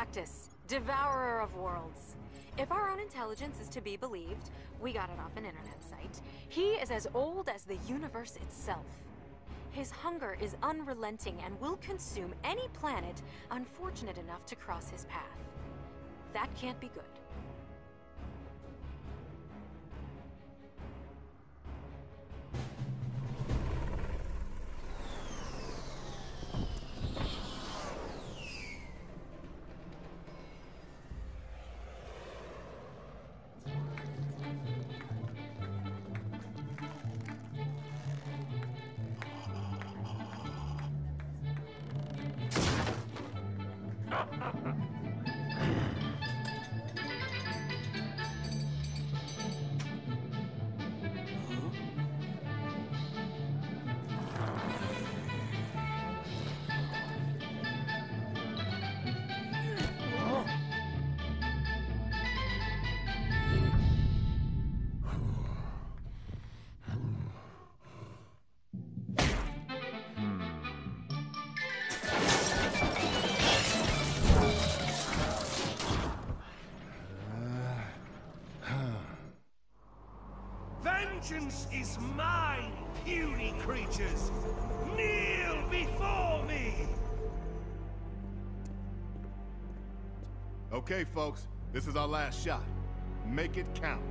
Galactus, devourer of worlds. If our own intelligence is to be believed, we got it off an internet site, he is as old as the universe itself. His hunger is unrelenting and will consume any planet unfortunate enough to cross his path. That can't be good. Is mine, puny creatures! Kneel before me! Okay, folks, this is our last shot. Make it count.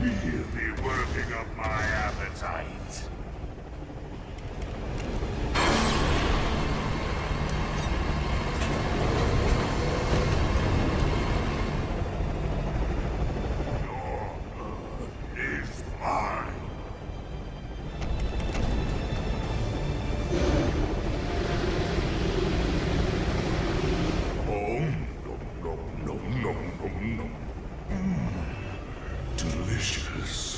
Is merely working up my appetite. Oh, nom, nom, nom, nom, nom. Mm, delicious.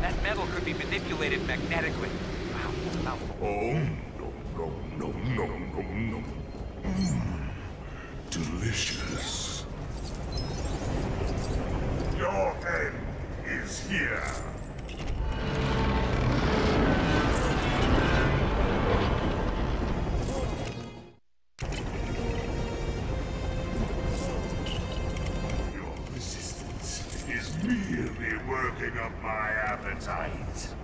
That metal could be manipulated magnetically. Wow. Oh, no, no, no, no, no, no. Mmm, delicious. Your end is here. Working up my appetite.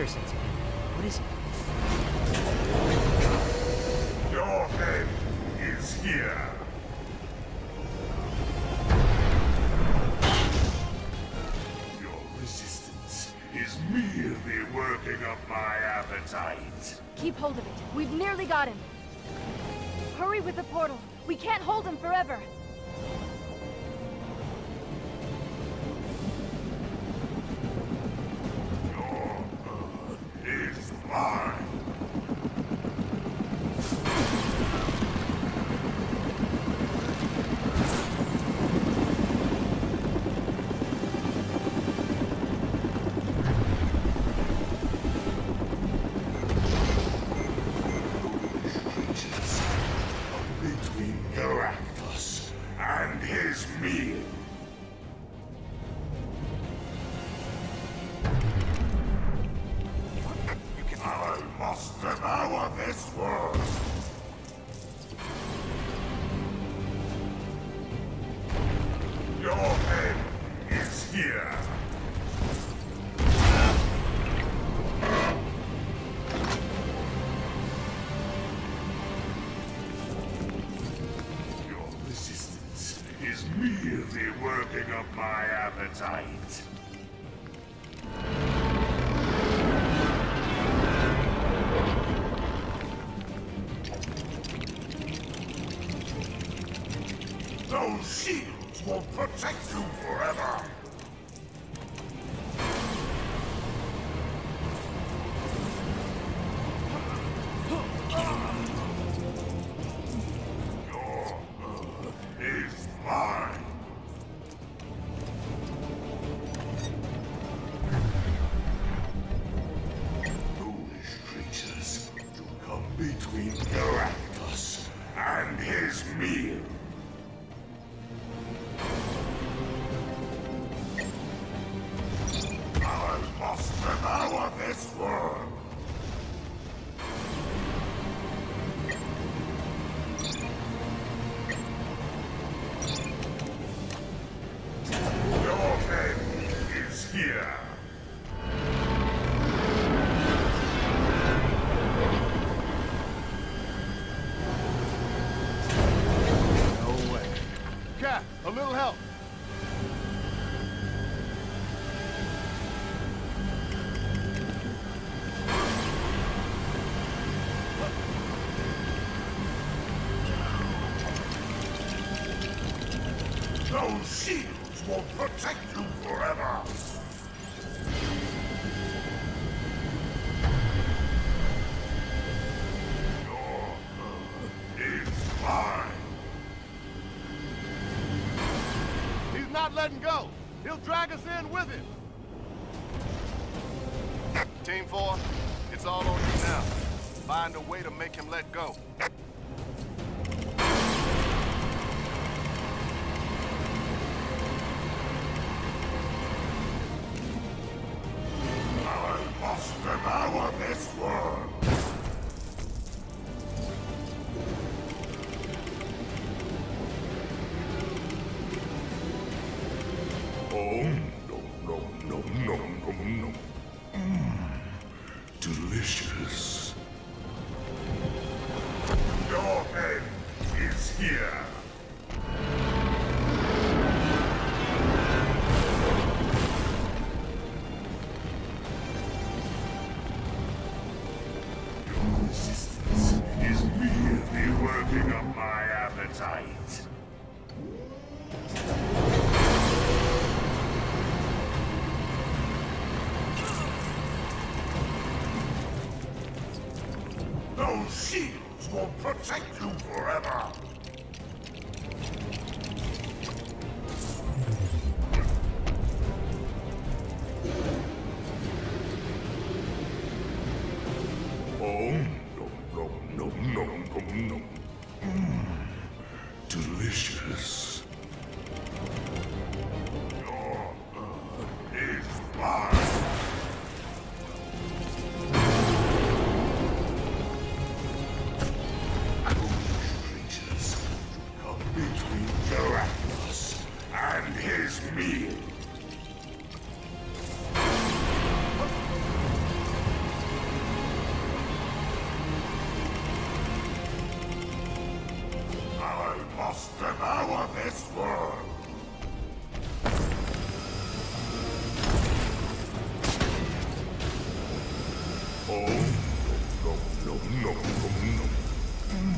Spider sense. What is it? Your head is here. Your resistance is merely working up my appetite. Keep hold of it. We've nearly got him. Hurry with the portal. We can't hold him forever. Merely working up my appetite. Shields will protect you forever. Those shields will protect you forever. Your earth is mine. He's not letting go. He'll drag us in with him. Team 4, it's all on you now. Find a way to make him let go. Delicious. Your end is here. Those shields will protect you forever. This world. Oh, no, no, no, no, no. Mm.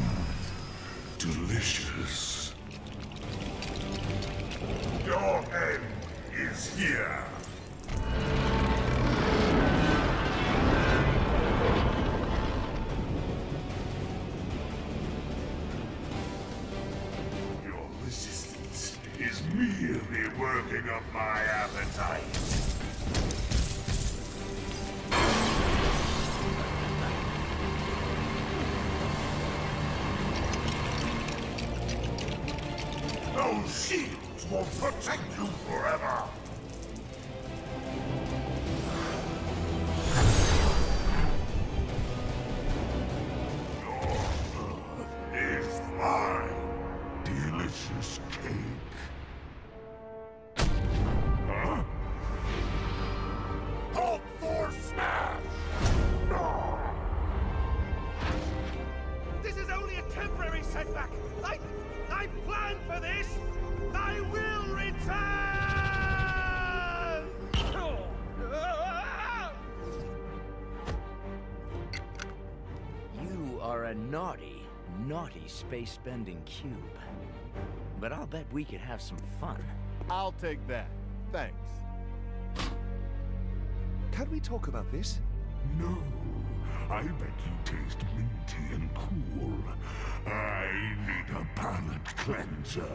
Delicious. Is merely working up my appetite. Those shields will protect you forever. Are a naughty, naughty space-bending cube. But I'll bet we could have some fun. I'll take that. Thanks. Can we talk about this? No, I bet you taste minty and cool. I need a palate cleanser.